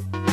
Bye.